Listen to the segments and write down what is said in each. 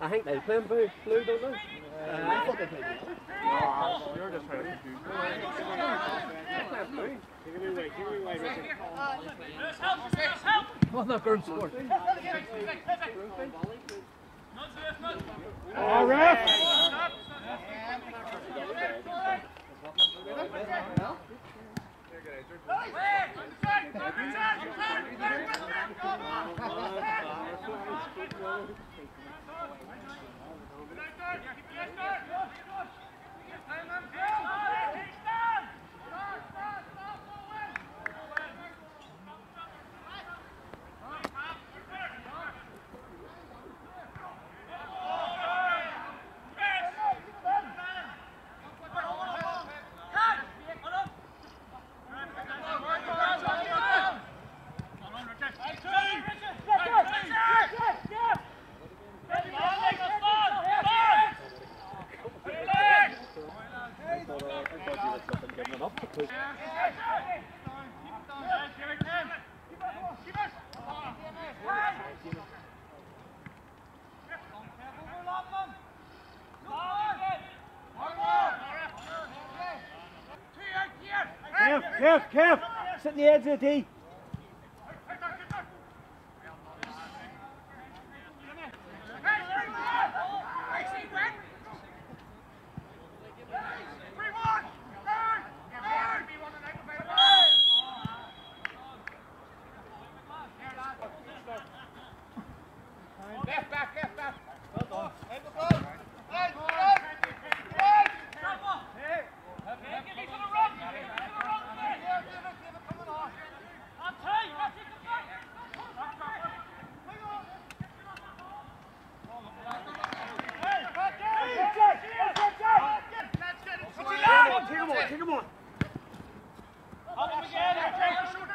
I think they play blue, blue don't they? Uh, I thought they played blue. Oh, you're just trying to confuse me. Well, not going to score. All right. Kev, Kev, Kev! Sit in the edge of the tee. Take him on, take him on. Corner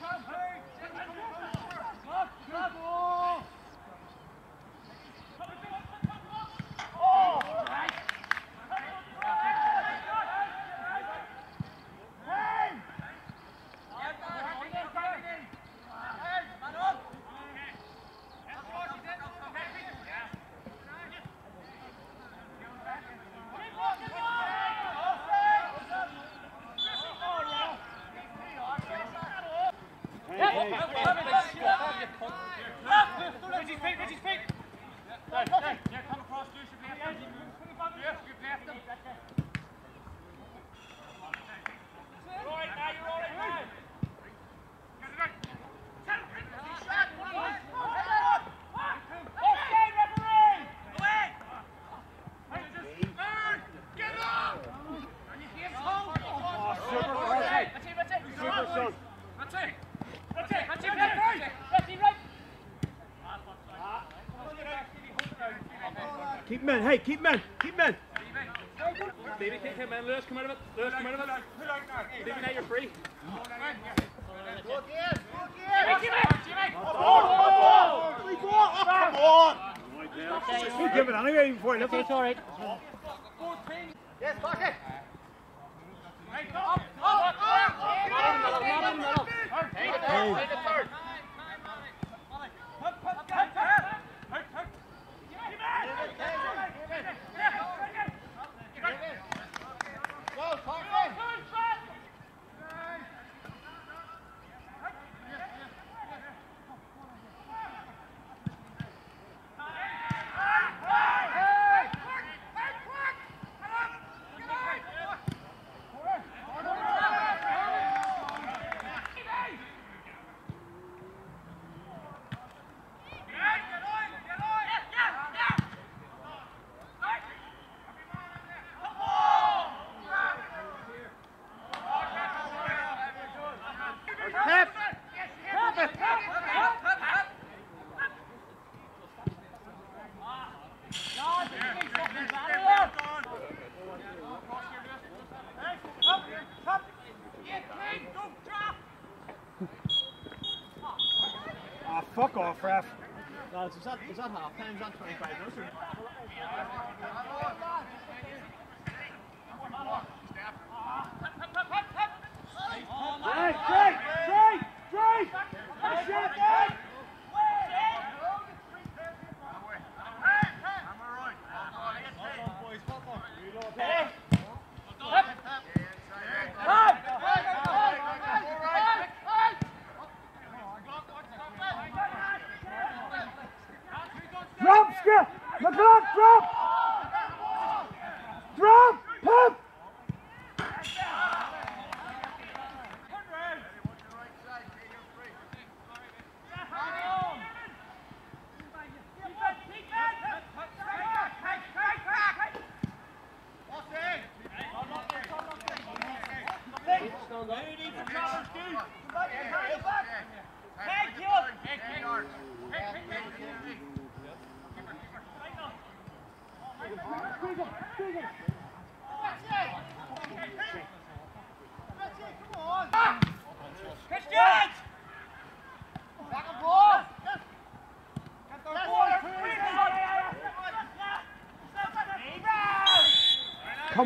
come, hey! Keep him in, hey, keep him in, keep him in. Baby, take him in. Lewis, come out of it. Lewis, come out of it. Baby, now you're free. Come on! You give it anyway before you lift it. It's all right. Yes, back it! Take it third, take it Ah, fuck off, ref. Lads, is that, is that half time? Is that 25 minutes? or- Right. Drop,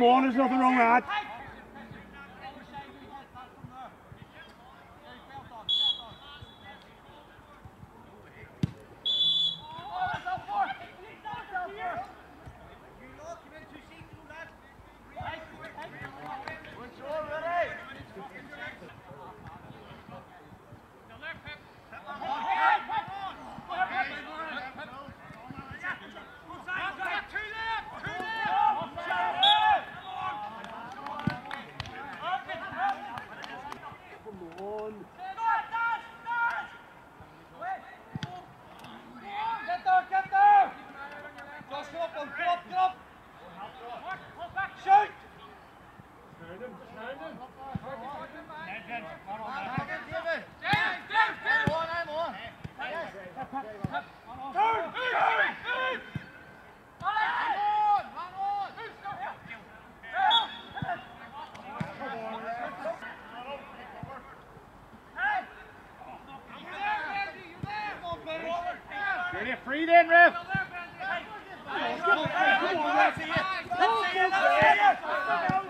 Come on, there's nothing wrong with that. Get it free then, ref! Take your time. Hey,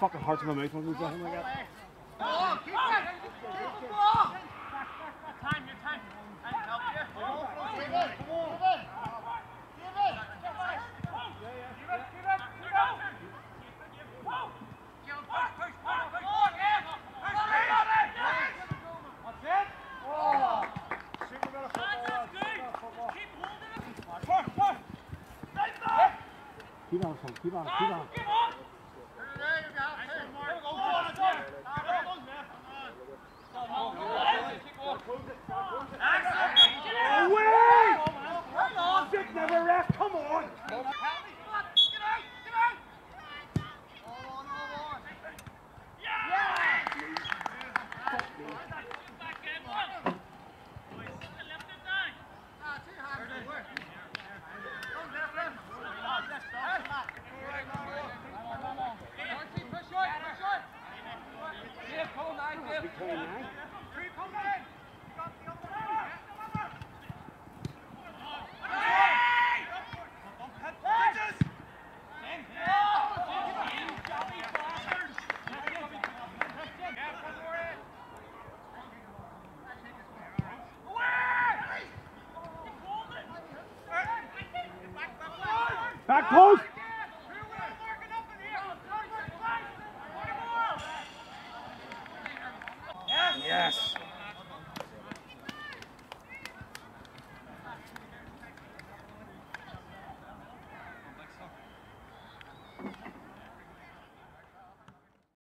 Fucking hearts in my mouth when I do something like that. Keep on, son. Keep on, keep on. Away! Back post!